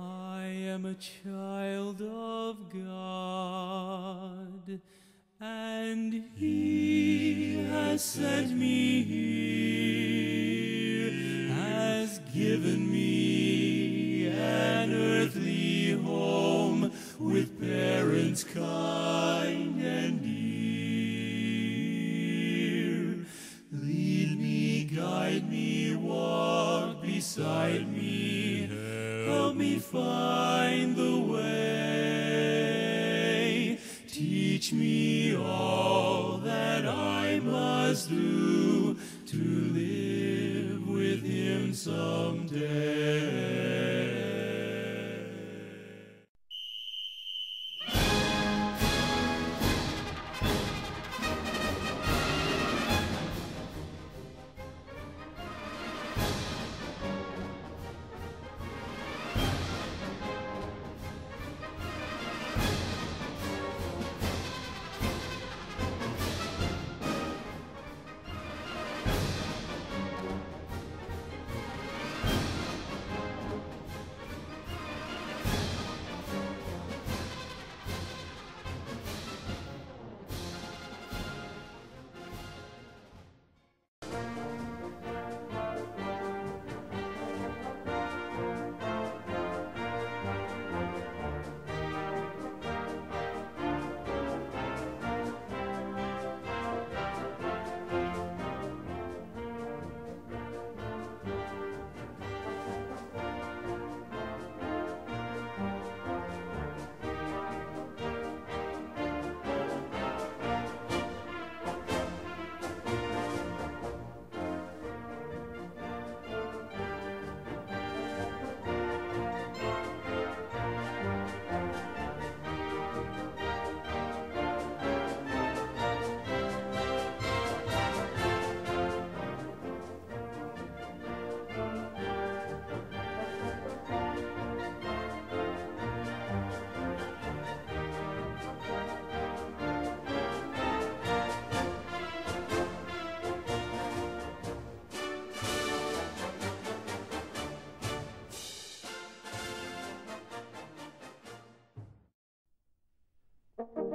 I am a child of God, and He has sent me here, Teach me all that I must do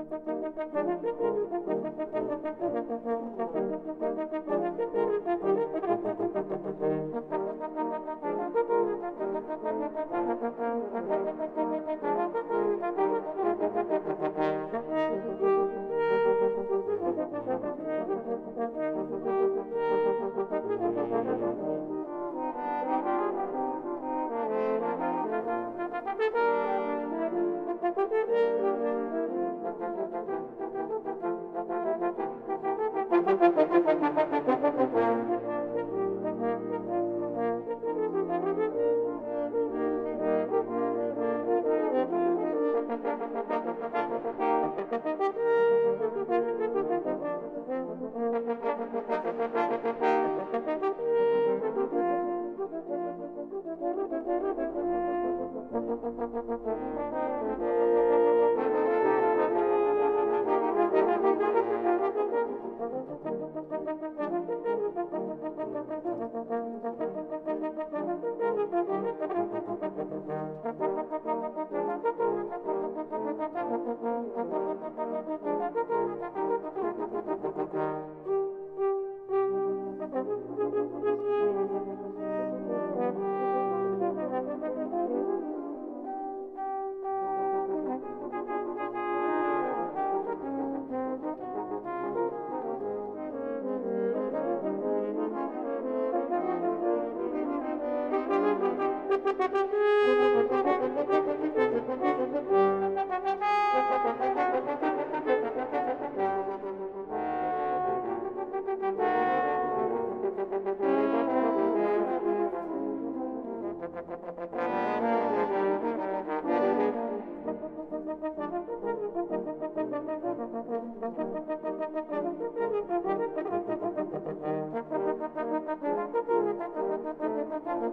Thank you.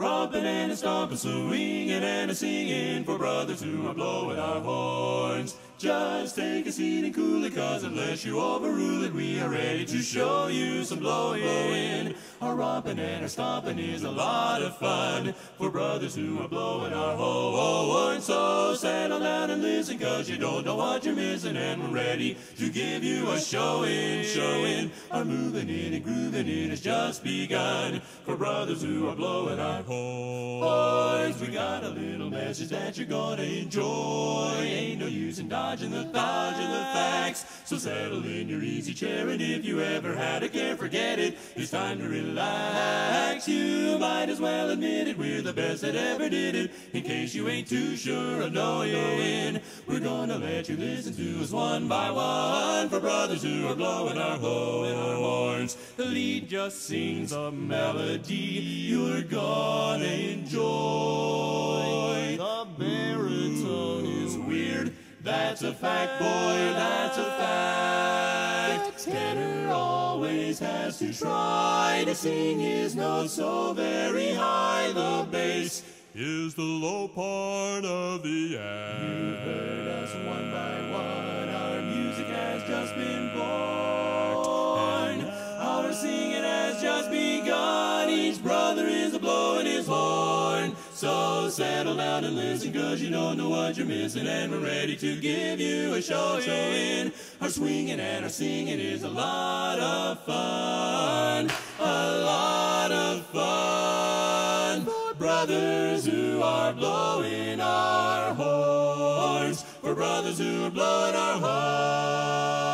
Romping and a stomping, swinging and a singing for brothers who are blowing our horns. Just take a seat and cool it, cause unless you overrule it, we are ready to show you some blowing. Our romping and our stomping is a lot of fun for brothers who are blowing our horns. So settle down and listen, cause you don't know what you're missing, and we're ready to give you a showing, showing. Our moving in and grooving it has just begun for brothers who are blowing our horns. We got a little that you're gonna enjoy. Ain't no use in dodging the dodging the facts. So settle in your easy chair, and if you ever had a care, forget it. It's time to relax. You might as well admit it. We're the best that ever did it. In case you ain't too sure of knowing, we're gonna let you listen to us one by one. For brothers who are blowing our horns, the lead just sings a melody. You're gonna enjoy. Baritone is weird. That's a fact, boy, that's a fact. Tenor always has to try to sing his notes so very high. The bass is the low part of the act. You heard us one by one. Our music has just been born. Our singing has So settle down and listen, cause you don't know what you're missing. And we're ready to give you a show in. Our swinging and our singing is a lot of fun. A lot of fun. Brothers who are blowing our horns. For brothers who are blowing our horns.